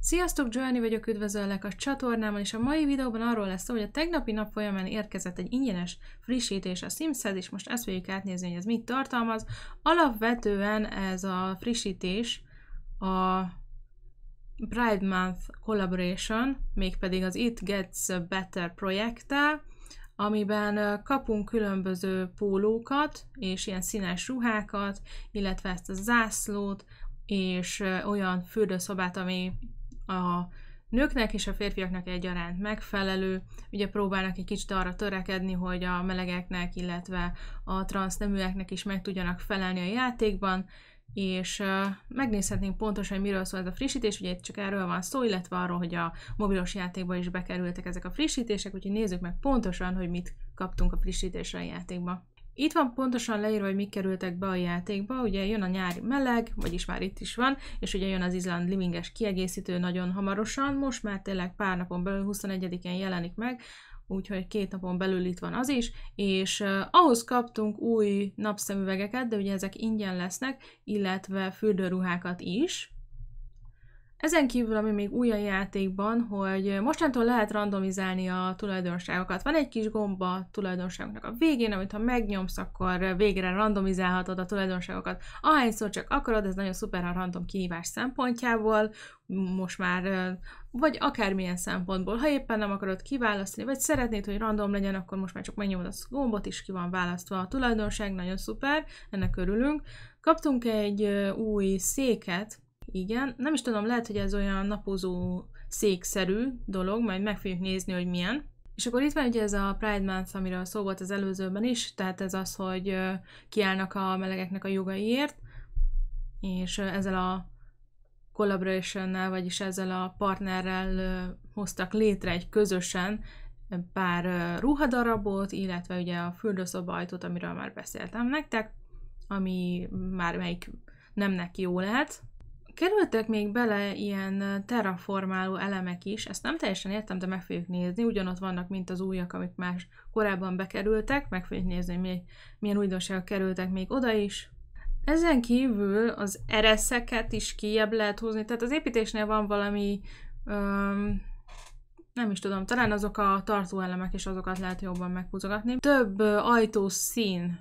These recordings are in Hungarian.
Sziasztok, Joanny vagyok, üdvözöllek a csatornámon, és a mai videóban arról lesz szó, hogy a tegnapi nap folyamán érkezett egy ingyenes frissítés a Simshez, és most ezt fogjuk átnézni, hogy ez mit tartalmaz. Alapvetően ez a frissítés a Pride Month Collaboration, mégpedig az It Gets Better projekttel, amiben kapunk különböző pólókat, és ilyen színes ruhákat, illetve ezt a zászlót, és olyan fürdőszobát, ami a nőknek és a férfiaknak egyaránt megfelelő. Ugye próbálnak egy kicsit arra törekedni, hogy a melegeknek, illetve a transzneműeknek is meg tudjanak felelni a játékban, és megnézhetnénk pontosan, hogy miről szól ez a frissítés, ugye itt csak erről van szó, illetve arról, hogy a mobilos játékba is bekerültek ezek a frissítések, úgyhogy nézzük meg pontosan, hogy mit kaptunk a frissítésre a játékba. Itt van pontosan leírva, hogy mik kerültek be a játékba, ugye jön a nyári meleg, vagyis már itt is van, és ugye jön az Island Livinges kiegészítő nagyon hamarosan, most már tényleg pár napon belül 21-én jelenik meg, úgyhogy két napon belül itt van az is, és uh, ahhoz kaptunk új napszemüvegeket, de ugye ezek ingyen lesznek, illetve fürdőruhákat is, ezen kívül, ami még új a játékban, hogy mostantól lehet randomizálni a tulajdonságokat. Van egy kis gomba a tulajdonságoknak a végén, amit ha megnyomsz, akkor végre randomizálhatod a tulajdonságokat. Ahányszor csak akarod, ez nagyon szuper a random kihívás szempontjából, most már, vagy akármilyen szempontból. Ha éppen nem akarod kiválasztani, vagy szeretnéd, hogy random legyen, akkor most már csak megnyomod a gombot, és ki van választva a tulajdonság, nagyon szuper, ennek örülünk. Kaptunk egy új széket, igen, nem is tudom, lehet, hogy ez olyan napozó székszerű dolog, majd meg fogjuk nézni, hogy milyen. És akkor itt van ugye ez a Pride Month, amiről szó volt az előzőben is, tehát ez az, hogy kiállnak a melegeknek a jogaiért, és ezzel a collaboration vagyis ezzel a partnerrel hoztak létre egy közösen pár ruhadarabot, illetve ugye a fürdőszobajtót, amiről már beszéltem nektek, ami már melyik nemnek jó lehet, Kerültek még bele ilyen terraformáló elemek is, ezt nem teljesen értem, de meg fogjuk nézni, ugyanott vannak, mint az újak, amik már korábban bekerültek, meg fogjuk nézni, hogy milyen újdonságok kerültek még oda is. Ezen kívül az ereszeket is kijebb lehet húzni, tehát az építésnél van valami, öm, nem is tudom, talán azok a tartóelemek, és azokat lehet jobban meghúzogatni. Több ajtó szín,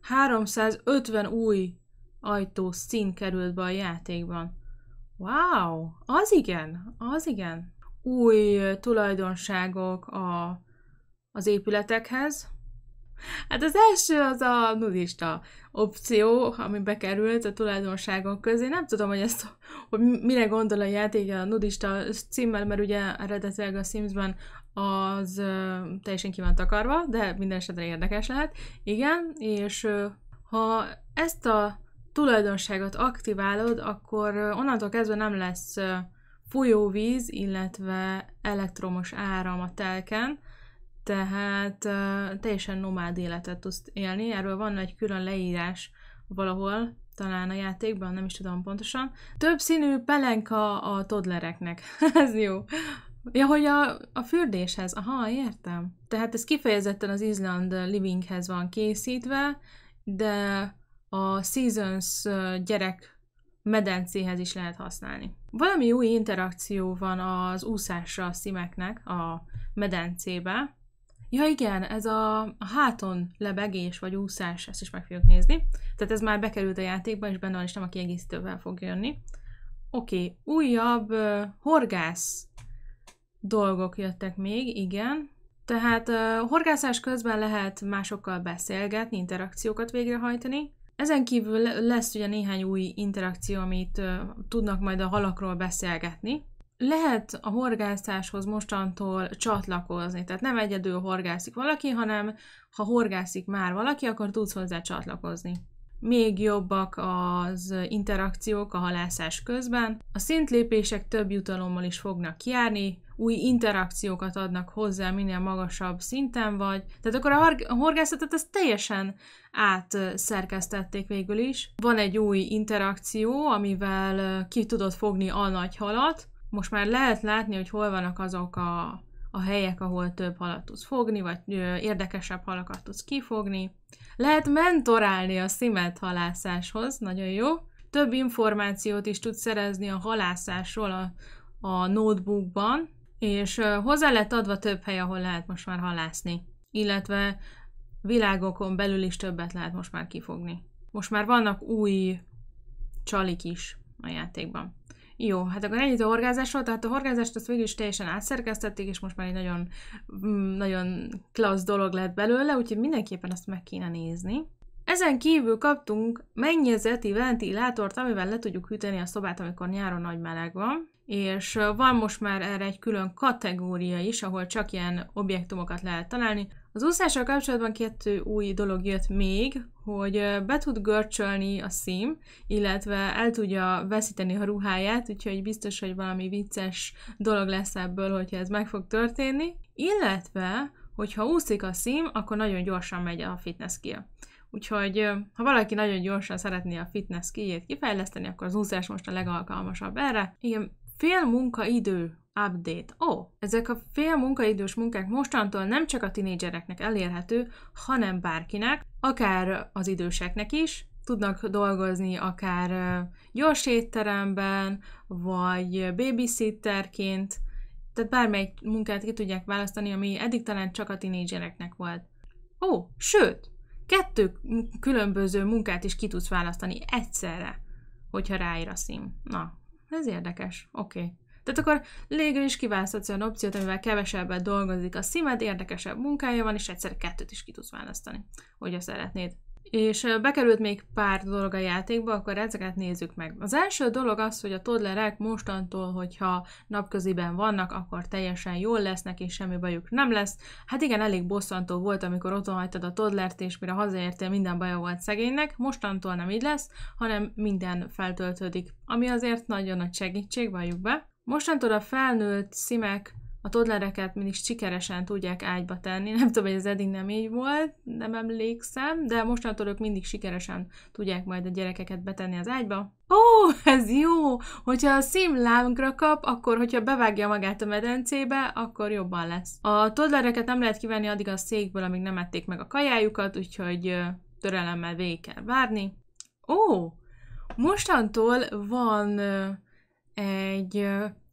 350 új ajtó szín került be a játékban. Wow, az igen, az igen. Új tulajdonságok a, az épületekhez. Hát az első az a nudista opció, ami bekerült a tulajdonságok közé. Nem tudom, hogy ezt, hogy mire gondol a játék a nudista címmel, mert ugye eredetileg a Simsben az uh, teljesen ki van takarva, de minden esetre érdekes lehet. Igen, és uh, ha ezt a tulajdonságot aktiválod, akkor onnantól kezdve nem lesz folyóvíz, illetve elektromos áram a telken, tehát teljesen nomád életet tudsz élni. Erről van egy külön leírás valahol, talán a játékban, nem is tudom pontosan. Több színű pelenka a toddlereknek. ez jó. Ja, hogy a, a fürdéshez. Aha, értem. Tehát ez kifejezetten az Island Livinghez van készítve, de a Seasons gyerek medencéhez is lehet használni. Valami új interakció van az úszásra a szimeknek a medencébe. Ja igen, ez a, háton lebegés vagy úszás, ezt is meg fogjuk nézni. Tehát ez már bekerült a játékba, és benne van, és nem a kiegészítővel fog jönni. Oké, újabb uh, horgász dolgok jöttek még, igen. Tehát uh, horgászás közben lehet másokkal beszélgetni, interakciókat végrehajtani. Ezen kívül lesz ugye néhány új interakció, amit tudnak majd a halakról beszélgetni. Lehet a horgászáshoz mostantól csatlakozni, tehát nem egyedül horgászik valaki, hanem ha horgászik már valaki, akkor tudsz hozzá csatlakozni. Még jobbak az interakciók a halászás közben. A szintlépések több jutalommal is fognak járni, új interakciókat adnak hozzá, minél magasabb szinten vagy. Tehát akkor a, horgászatot ezt teljesen átszerkesztették végül is. Van egy új interakció, amivel ki tudod fogni a nagy halat. Most már lehet látni, hogy hol vannak azok a, a helyek, ahol több halat tudsz fogni, vagy érdekesebb halakat tudsz kifogni. Lehet mentorálni a szimet halászáshoz, nagyon jó. több információt is tud szerezni a halászásról a, a notebookban, és hozzá lett adva több hely, ahol lehet most már halászni. Illetve világokon belül is többet lehet most már kifogni. Most már vannak új csalik is a játékban. Jó, hát akkor ennyit a horgázásról, tehát a horgázást azt végül is teljesen átszerkesztették, és most már egy nagyon, mm, nagyon klassz dolog lett belőle, úgyhogy mindenképpen azt meg kéne nézni. Ezen kívül kaptunk mennyezeti ventilátort, amivel le tudjuk hűteni a szobát, amikor nyáron nagy meleg van, és van most már erre egy külön kategória is, ahol csak ilyen objektumokat lehet találni. Az úszással kapcsolatban kettő új dolog jött még, hogy be tud görcsölni a szím, illetve el tudja veszíteni a ruháját, úgyhogy biztos, hogy valami vicces dolog lesz ebből, hogyha ez meg fog történni. Illetve, hogyha úszik a szím, akkor nagyon gyorsan megy a fitness skill. Úgyhogy ha valaki nagyon gyorsan szeretné a fitness skill kifejleszteni, akkor az úszás most a legalkalmasabb erre. Igen, fél munkaidő update. Ó, ezek a fél munkaidős munkák mostantól nem csak a tinédzsereknek elérhető, hanem bárkinek, akár az időseknek is, tudnak dolgozni akár gyors étteremben, vagy babysitterként, tehát bármelyik munkát ki tudják választani, ami eddig talán csak a tinédzsereknek volt. Ó, sőt, kettő különböző munkát is ki tudsz választani egyszerre, hogyha ráír a szím. Na, ez érdekes. Oké. Okay. Tehát akkor végül is kiválaszthatsz olyan opciót, amivel kevesebbet dolgozik a szimed, érdekesebb munkája van, és egyszer kettőt is ki tudsz választani, hogyha szeretnéd. És bekerült még pár dolog a játékba, akkor ezeket nézzük meg. Az első dolog az, hogy a toddlerek mostantól, hogyha napköziben vannak, akkor teljesen jól lesznek, és semmi bajuk nem lesz. Hát igen, elég bosszantó volt, amikor otthon hagytad a toddlert, és mire hazaértél, minden baja volt szegénynek. Mostantól nem így lesz, hanem minden feltöltődik, ami azért nagyon nagy segítség, valljuk be. Mostantól a felnőtt szimek a toddlereket mindig sikeresen tudják ágyba tenni. Nem tudom, hogy ez eddig nem így volt, nem emlékszem, de mostantól ők mindig sikeresen tudják majd a gyerekeket betenni az ágyba. Ó, oh, ez jó! Hogyha a szim lánkra kap, akkor hogyha bevágja magát a medencébe, akkor jobban lesz. A toddlereket nem lehet kivenni addig a székből, amíg nem ették meg a kajájukat, úgyhogy törelemmel végig kell várni. Ó, oh, mostantól van egy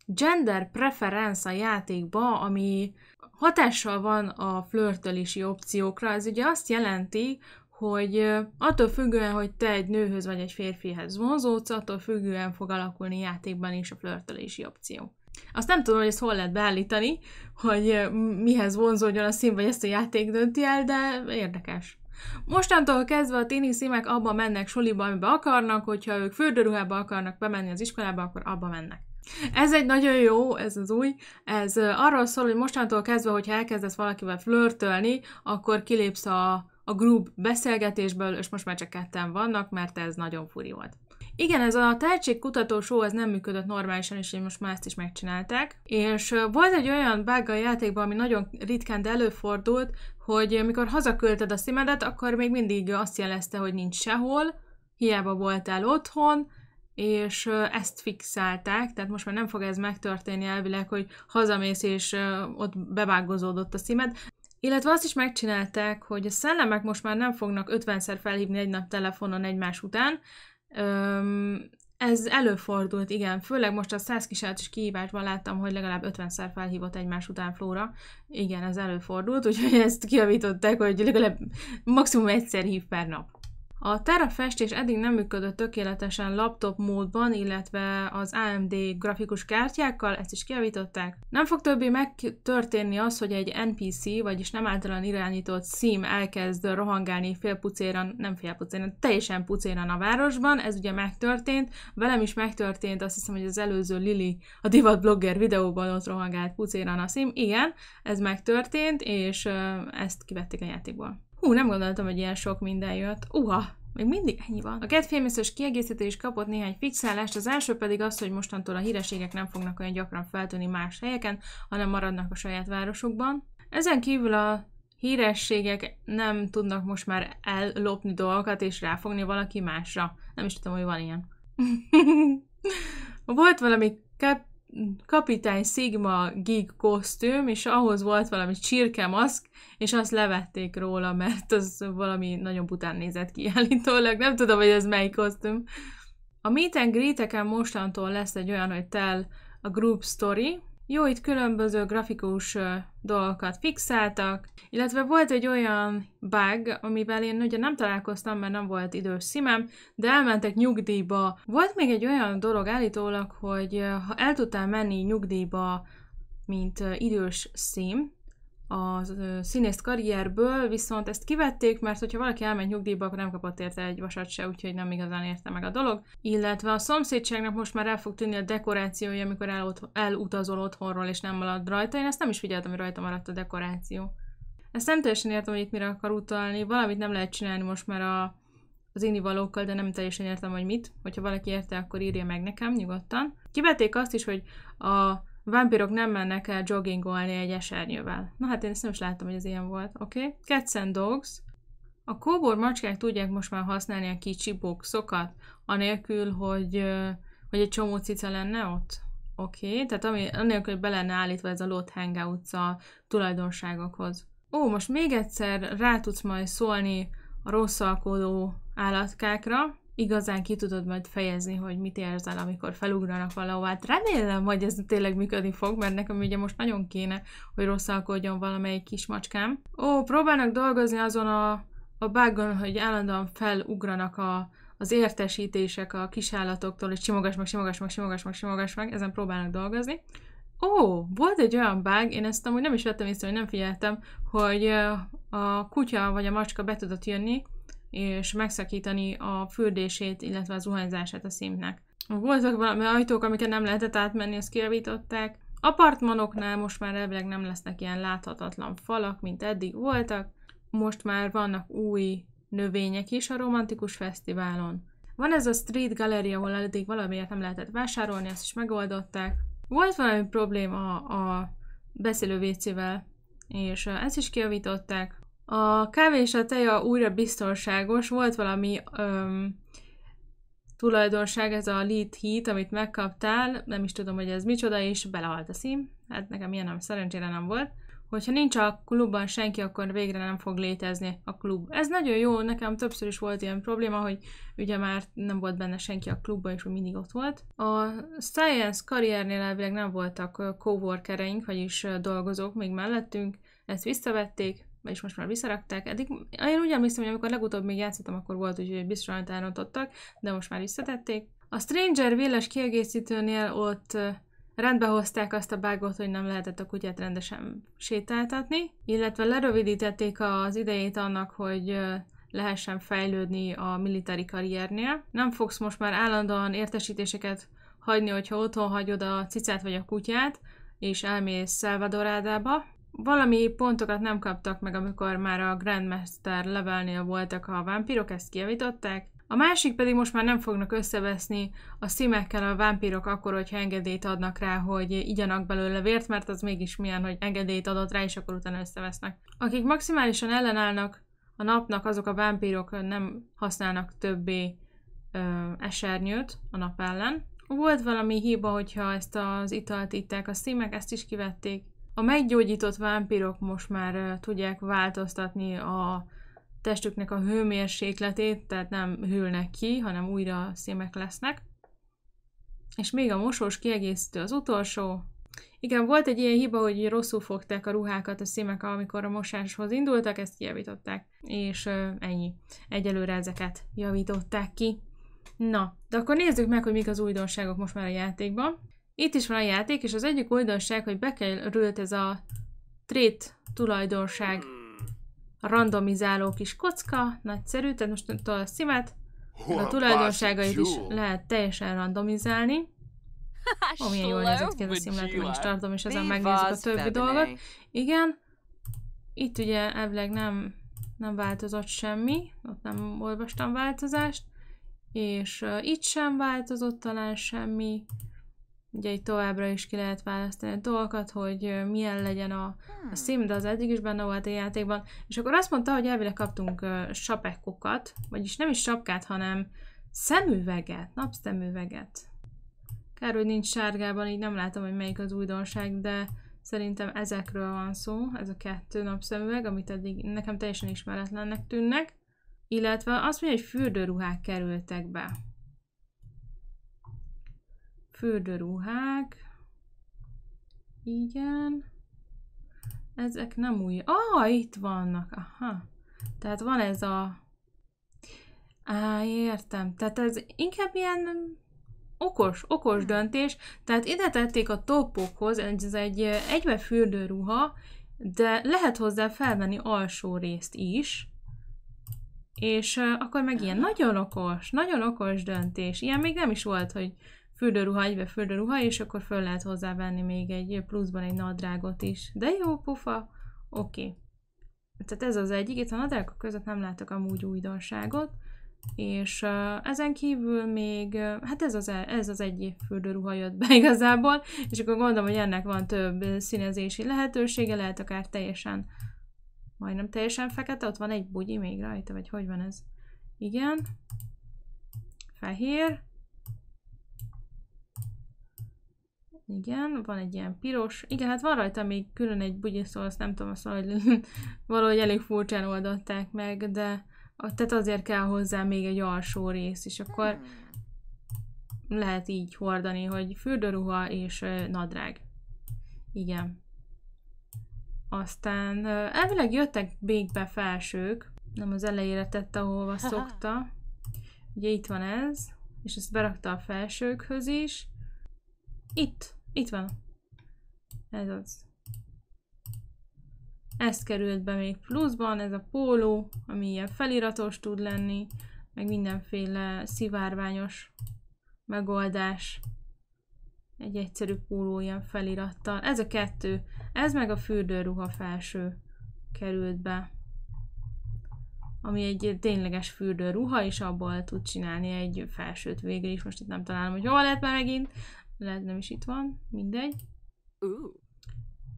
gender preference a játékba, ami hatással van a flörtölési opciókra. Ez ugye azt jelenti, hogy attól függően, hogy te egy nőhöz vagy egy férfihez vonzódsz, attól függően fog alakulni játékban is a flörtölési opció. Azt nem tudom, hogy ezt hol lehet beállítani, hogy mihez vonzódjon a szín, vagy ezt a játék dönti el, de érdekes. Mostantól kezdve a tini szímek abba mennek suliba, amiben akarnak, hogyha ők fürdőruhába akarnak bemenni az iskolába, akkor abba mennek. Ez egy nagyon jó, ez az új, ez arról szól, hogy mostantól kezdve, hogyha elkezdesz valakivel flörtölni, akkor kilépsz a, a group beszélgetésből, és most már csak ketten vannak, mert ez nagyon furi volt. Igen, ez a tehetségkutató show ez nem működött normálisan, és most már ezt is megcsinálták. És volt egy olyan bug a játékban, ami nagyon ritkán, de előfordult, hogy amikor hazakölted a szimedet, akkor még mindig azt jelezte, hogy nincs sehol, hiába voltál otthon, és ezt fixálták, tehát most már nem fog ez megtörténni elvileg, hogy hazamész, és ott bevágozódott a szímed. Illetve azt is megcsinálták, hogy a szellemek most már nem fognak 50-szer felhívni egy nap telefonon egymás után. ez előfordult, igen, főleg most a 100 is kihívásban láttam, hogy legalább 50-szer felhívott egymás után Flóra. Igen, ez előfordult, úgyhogy ezt kiavították, hogy legalább maximum egyszer hív per nap. A terafestés eddig nem működött tökéletesen laptop módban, illetve az AMD grafikus kártyákkal, ezt is kiavították. Nem fog többé megtörténni az, hogy egy NPC, vagyis nem általán irányított szím elkezd rohangálni félpucéran, nem félpucéran, teljesen pucéran a városban, ez ugye megtörtént, velem is megtörtént, azt hiszem, hogy az előző Lili a divat blogger videóban ott rohangált pucéran a szím, igen, ez megtörtént, és ezt kivették a játékból. Hú, nem gondoltam, hogy ilyen sok minden jött. Uha, még mindig ennyi van. A kedfilmészes kiegészítés kapott néhány fixálást, az első pedig az, hogy mostantól a hírességek nem fognak olyan gyakran feltűnni más helyeken, hanem maradnak a saját városukban. Ezen kívül a hírességek nem tudnak most már ellopni dolgokat és ráfogni valaki másra. Nem is tudom, hogy van ilyen. Volt valami kap kapitány Sigma Gig kosztüm, és ahhoz volt valami csirkemaszk, és azt levették róla, mert az valami nagyon bután nézett ki állítólag. Nem tudom, hogy ez melyik kosztüm. A meet and greet mostantól lesz egy olyan, hogy tell a group story, jó, itt különböző grafikus dolgokat fixáltak, illetve volt egy olyan bug, amivel én ugye nem találkoztam, mert nem volt idős szimem, de elmentek nyugdíjba. Volt még egy olyan dolog állítólag, hogy ha el tudtál menni nyugdíjba, mint idős szím, a színész karrierből, viszont ezt kivették, mert hogyha valaki elmegy nyugdíjba, akkor nem kapott érte egy vasat se, úgyhogy nem igazán érte meg a dolog. Illetve a szomszédságnak most már el fog tűnni a dekorációja, amikor el, elutazol otthonról, és nem marad rajta. Én ezt nem is figyeltem, hogy rajta maradt a dekoráció. Ezt nem teljesen értem, hogy itt mire akar utalni. Valamit nem lehet csinálni most már a, az valókkal, de nem teljesen értem, hogy mit. Hogyha valaki érte, akkor írja meg nekem nyugodtan. Kivették azt is, hogy a vámpirok nem mennek el joggingolni egy esernyővel. Na hát én ezt nem is láttam, hogy ez ilyen volt. Oké? Okay? Cats and dogs. A kóbor macskák tudják most már használni a kicsi boxokat, anélkül, hogy, hogy egy csomó cica lenne ott. Oké, okay? tehát ami, anélkül, hogy be lenne állítva ez a Lot Hangouts a tulajdonságokhoz. Ó, most még egyszer rá tudsz majd szólni a rosszalkodó állatkákra, igazán ki tudod majd fejezni, hogy mit érzel, amikor felugranak valahová. Hát remélem, hogy ez tényleg működni fog, mert nekem ugye most nagyon kéne, hogy rosszalkodjon valamelyik kis macskám. Ó, próbálnak dolgozni azon a, a bugon, hogy állandóan felugranak a, az értesítések a kisállatoktól, és simogass meg, simogass meg, simogass meg, simogass meg, ezen próbálnak dolgozni. Ó, volt egy olyan bug, én ezt amúgy nem is vettem észre, hogy nem figyeltem, hogy a kutya vagy a macska be tudott jönni, és megszakítani a fürdését, illetve a zuhanyzását a szimnek. Voltak valami ajtók, amiket nem lehetett átmenni, ezt kijavították. Apartmanoknál most már elvileg nem lesznek ilyen láthatatlan falak, mint eddig voltak. Most már vannak új növények is a romantikus fesztiválon. Van ez a Street Gallery, ahol eddig valamiért nem lehetett vásárolni, ezt is megoldották. Volt valami probléma a beszélő WC-vel, és ezt is kijavították. A kávé és a teja újra biztonságos, volt valami öm, tulajdonság, ez a lead heat, amit megkaptál, nem is tudom, hogy ez micsoda, és belehalt a szím, hát nekem ilyen nem, szerencsére nem volt. Hogyha nincs a klubban senki, akkor végre nem fog létezni a klub. Ez nagyon jó, nekem többször is volt ilyen probléma, hogy ugye már nem volt benne senki a klubban, és mindig ott volt. A Science karriernél elvileg nem voltak coworkereink, vagyis dolgozók még mellettünk, ezt visszavették, vagyis most már visszarakták. Eddig, én úgy emlékszem, hogy amikor legutóbb még játszottam, akkor volt úgy, hogy biztosan elrontottak, de most már visszatették. A Stranger Village kiegészítőnél ott rendbe hozták azt a bágot, hogy nem lehetett a kutyát rendesen sétáltatni, illetve lerövidítették az idejét annak, hogy lehessen fejlődni a militári karriernél. Nem fogsz most már állandóan értesítéseket hagyni, hogyha otthon hagyod a cicát vagy a kutyát, és elmész Salvadorádába, valami pontokat nem kaptak meg, amikor már a Grandmaster levelnél voltak a vámpírok, ezt kijavították. A másik pedig most már nem fognak összeveszni a szimekkel a vámpírok akkor, hogyha engedélyt adnak rá, hogy igyanak belőle vért, mert az mégis milyen, hogy engedélyt adott rá, és akkor utána összevesznek. Akik maximálisan ellenállnak a napnak, azok a vámpírok nem használnak többé ö, esernyőt a nap ellen. Volt valami hiba, hogyha ezt az italt itták a szímek, ezt is kivették. A meggyógyított vámpirok most már tudják változtatni a testüknek a hőmérsékletét, tehát nem hűlnek ki, hanem újra szémek lesznek. És még a mosós kiegészítő az utolsó. Igen, volt egy ilyen hiba, hogy rosszul fogták a ruhákat a szémek, amikor a mosáshoz indultak, ezt kijavították. És ennyi. Egyelőre ezeket javították ki. Na, de akkor nézzük meg, hogy mik az újdonságok most már a játékban. Itt is van a játék, és az egyik újdonság, hogy bekerült ez a trait tulajdonság. A randomizáló kis kocka, nagyszerű, tehát most a szimet, a tulajdonságait is lehet teljesen randomizálni. Ó, milyen jól nézett ki ez a szimlet, meg is tartom, és ezen megnézzük a többi dolgot. Igen, itt ugye elvileg nem, nem változott semmi, ott nem olvastam változást, és uh, itt sem változott talán semmi, Ugye itt továbbra is ki lehet választani dolgokat, hogy milyen legyen a, a hmm. szím, de az eddig is benne volt a játékban. És akkor azt mondta, hogy elvileg kaptunk uh, sapekkokat, vagyis nem is sapkát, hanem szemüveget, napszemüveget. Kár, hogy nincs sárgában, így nem látom, hogy melyik az újdonság, de szerintem ezekről van szó, ez a kettő napszemüveg, amit eddig nekem teljesen ismeretlennek tűnnek. Illetve azt mondja, hogy fürdőruhák kerültek be. Fürdőruhák. Igen. Ezek nem új. Ah, itt vannak. Aha. Tehát van ez a... Á, értem. Tehát ez inkább ilyen okos, okos hmm. döntés. Tehát ide tették a topokhoz, ez egy egybe fürdőruha, de lehet hozzá felvenni alsó részt is, és akkor meg ilyen nagyon okos, nagyon okos döntés. Ilyen még nem is volt, hogy fürdőruha, egybe fürdőruha, és akkor föl lehet hozzávenni még egy pluszban egy nadrágot is. De jó, pufa, oké. Okay. Tehát ez az egyik, itt a nadrágok között nem látok amúgy újdonságot, és uh, ezen kívül még, uh, hát ez az, e, ez az egy fürdőruha jött be igazából, és akkor gondolom, hogy ennek van több színezési lehetősége, lehet akár teljesen, majdnem teljesen fekete, ott van egy bugyi még rajta, vagy hogy van ez? Igen. Fehér. Igen, van egy ilyen piros. Igen, hát van rajta még külön egy bugyi, szóval azt nem tudom, azt valahogy, valahogy elég furcsán oldották meg, de tehát azért kell hozzá még egy alsó rész, és akkor hmm. lehet így hordani, hogy fürdőruha és nadrág. Igen. Aztán elvileg jöttek még be felsők, nem az elejére tette, ahova szokta. Ugye itt van ez, és ezt berakta a felsőkhöz is. Itt, itt van. Ez az. Ez került be még pluszban, ez a póló, ami ilyen feliratos tud lenni, meg mindenféle szivárványos megoldás. Egy egyszerű póló ilyen felirattal. Ez a kettő. Ez meg a fürdőruha felső került be. Ami egy tényleges fürdőruha, és abból tud csinálni egy felsőt végül is. Most itt nem találom, hogy hol lehet már megint. Lehet nem is itt van, mindegy.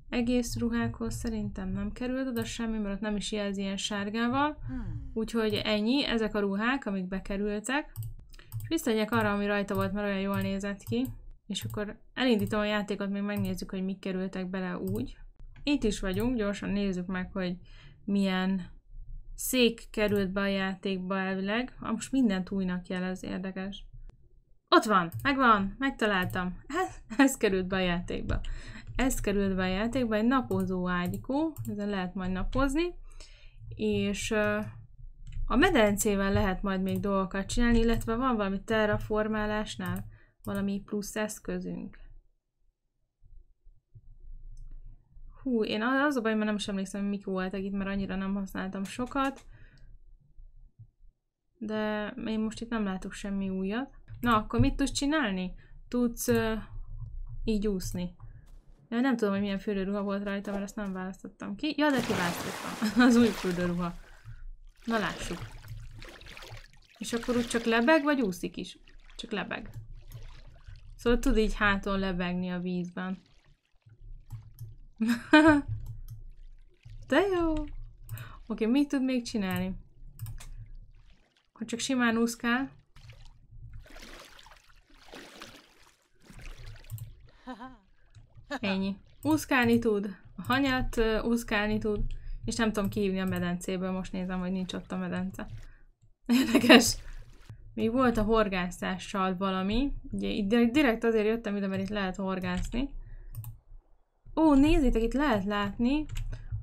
Egész ruhákhoz szerintem nem került oda semmi, mert ott nem is jelzi ilyen sárgával. Hmm. Úgyhogy ennyi, ezek a ruhák, amik bekerültek. És visszaegyek arra, ami rajta volt, mert olyan jól nézett ki. És akkor elindítom a játékot, még megnézzük, hogy mik kerültek bele úgy. Itt is vagyunk, gyorsan nézzük meg, hogy milyen szék került be a játékba elvileg. Ah, most mindent újnak jelez, érdekes. Ott van, megvan, megtaláltam. Ez, ez került be a játékba. Ez került be a játékba, egy napozó ágykó, ezen lehet majd napozni, és a medencével lehet majd még dolgokat csinálni, illetve van valami terraformálásnál valami plusz eszközünk. Hú, én az a baj, mert nem is emlékszem, hogy mik voltak itt, mert annyira nem használtam sokat. De én most itt nem látok semmi újat. Na, akkor mit tudsz csinálni? Tudsz uh, így úszni. Ja, nem tudom, hogy milyen fürdőruha volt rajta, mert azt nem választottam ki. Ja, de kiválasztottam. Az új fürdőruha. Na lássuk. És akkor úgy csak lebeg, vagy úszik is? Csak lebeg. Szóval tud így háton lebegni a vízben. de jó! Oké, okay, mit tud még csinálni? Hogy csak simán úszkál. Ennyi. Úszkálni tud, a hanyát uh, úszkálni tud, és nem tudom kihívni a medencéből, most nézem, hogy nincs ott a medence. Érdekes. Még volt a horgászással valami, ugye itt direkt azért jöttem ide, mert itt lehet horgászni. Ó, nézzétek, itt lehet látni,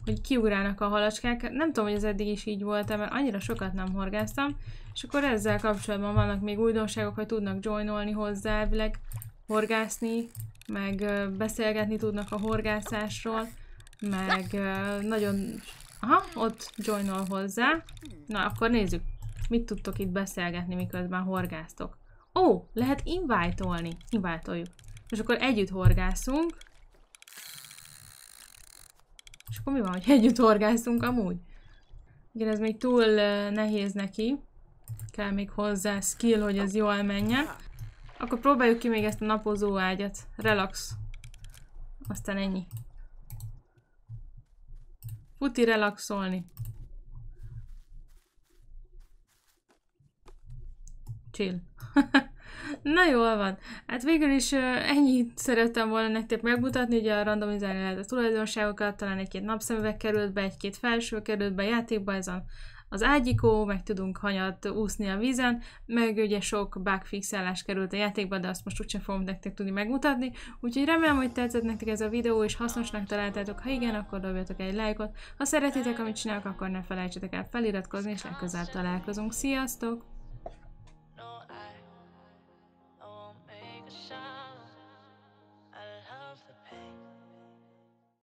hogy kiugrálnak a halacskák. Nem tudom, hogy ez eddig is így volt mert annyira sokat nem horgáztam. És akkor ezzel kapcsolatban vannak még újdonságok, hogy tudnak joinolni hozzá, horgászni meg beszélgetni tudnak a horgászásról, meg nagyon... Aha, ott joinol hozzá. Na, akkor nézzük, mit tudtok itt beszélgetni, miközben horgáztok. Ó, lehet invite-olni. Invite-oljuk. És akkor együtt horgászunk. És akkor mi van, hogy együtt horgászunk amúgy? Igen, ez még túl nehéz neki. Kell még hozzá skill, hogy ez jól menjen. Akkor próbáljuk ki még ezt a napozó ágyat. Relax. Aztán ennyi. Futi relaxolni. Chill. Na jól van. Hát végül is uh, ennyit szerettem volna nektek megmutatni, ugye a randomizálni lehet a tulajdonságokat, talán egy-két napszemüveg került be, egy-két felső került be játékba, ez a, az ágyikó, meg tudunk hanyat úszni a vízen, meg ugye sok bugfixelás került a játékba, de azt most úgysem fogom nektek tudni megmutatni. Úgyhogy remélem, hogy tetszett nektek ez a videó, és hasznosnak találtátok. Ha igen, akkor dobjatok egy lájkot. Ha szeretitek, amit csinálok, akkor ne felejtsetek el feliratkozni, és legközelebb találkozunk. Sziasztok!